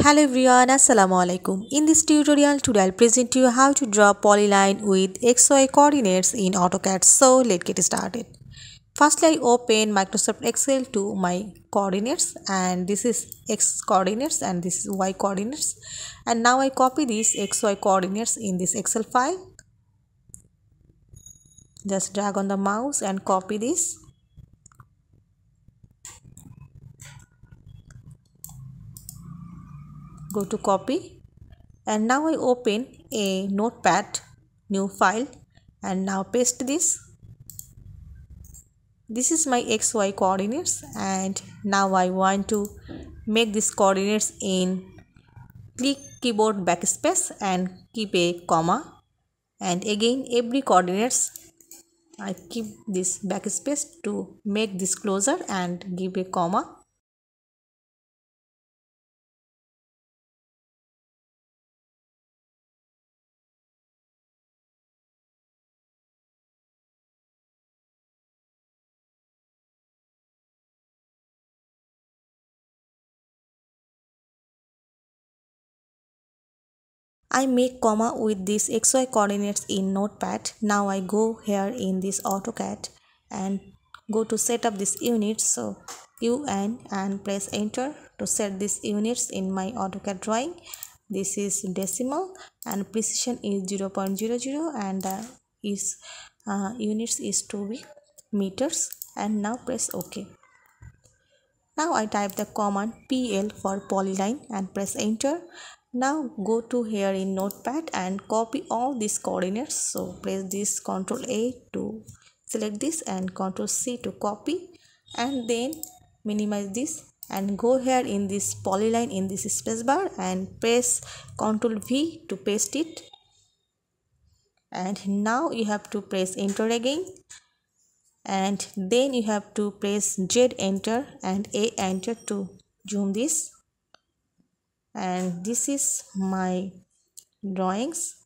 Hello everyone, Assalamu alaikum. In this tutorial, today I'll present you how to draw polyline with XY coordinates in AutoCAD. So let's get started. Firstly, I open Microsoft Excel to my coordinates and this is X coordinates and this is Y coordinates. And now I copy these XY coordinates in this Excel file. Just drag on the mouse and copy this go to copy. And now I open a notepad new file and now paste this. This is my xy coordinates and now I want to make these coordinates in click keyboard backspace and keep a comma. And again every coordinates I keep this backspace to make this closer and give a comma I make comma with these xy coordinates in notepad. Now I go here in this AutoCAD and go to set up this units. So UN and press enter to set these units in my AutoCAD drawing. This is decimal and precision is 0 0.00 and uh, is uh, units is to be meters and now press OK. Now I type the command PL for polyline and press enter now go to here in notepad and copy all these coordinates. So press this ctrl a to select this and ctrl c to copy and then minimize this and go here in this polyline in this spacebar and press ctrl v to paste it. And now you have to press enter again. And then you have to press z enter and a enter to zoom this and this is my drawings.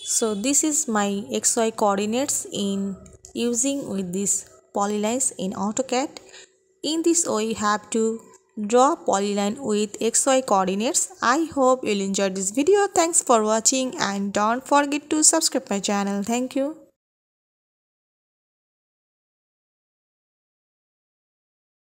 So this is my xy coordinates in using with this polylines in AutoCAD. In this way you have to draw polyline with xy coordinates. I hope you'll enjoy this video. Thanks for watching and don't forget to subscribe my channel. Thank you